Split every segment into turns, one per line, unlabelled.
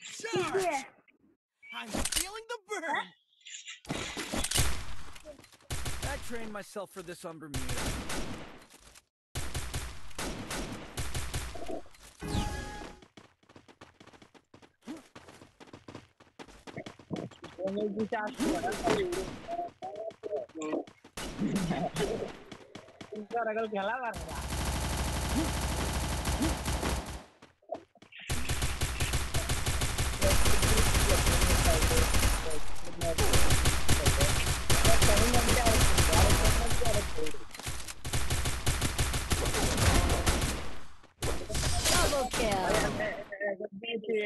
Charge!
Yeah.
I'm feeling the burn! I trained myself for this on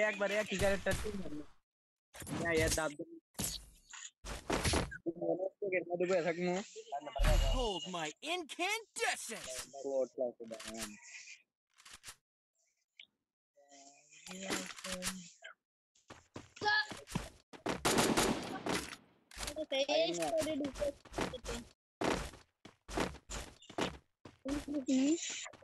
teriak
bariak tiga
tertentu ya ya dapat
Hold my incandescent.
Mm-hmm.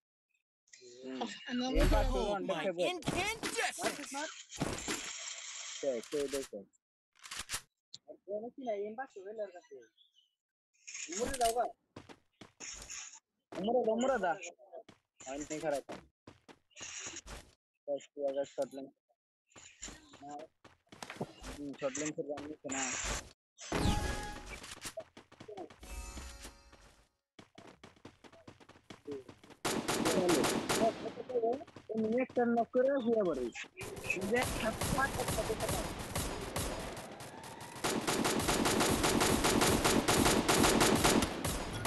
And then look at oh, my incandescent! Okay,
okay, okay.
Sila yung baso, wala kasi. Umura
daw ba? Umura
daw, umura daw. Ayun tayo karat. Guys, kaya guys, Scotland. Scotland sa gamit na. Next turn नोकर हुआ बरे म्हणजे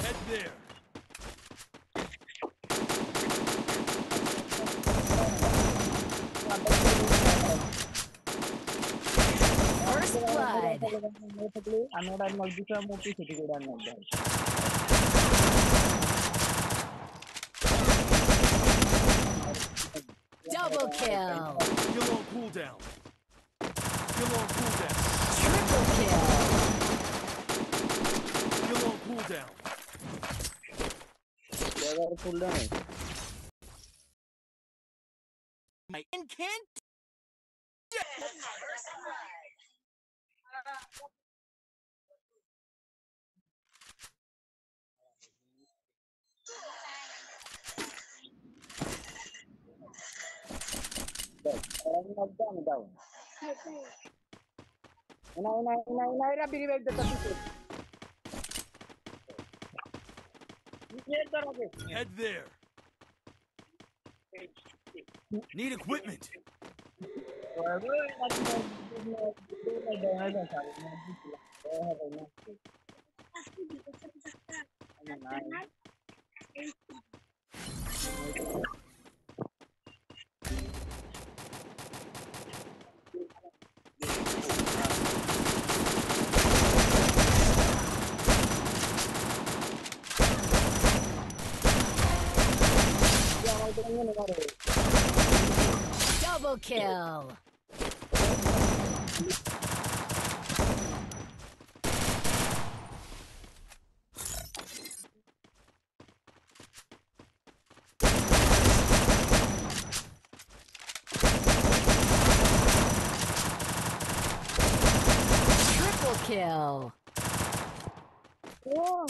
Head there.
First blood. Double kill.
Kill on cooldown. Kill on cooldown.
Triple kill.
Kill on cooldown.
Never cooldown.
My
incantation.
Head there. Need equipment.
Double kill. Triple kill.
O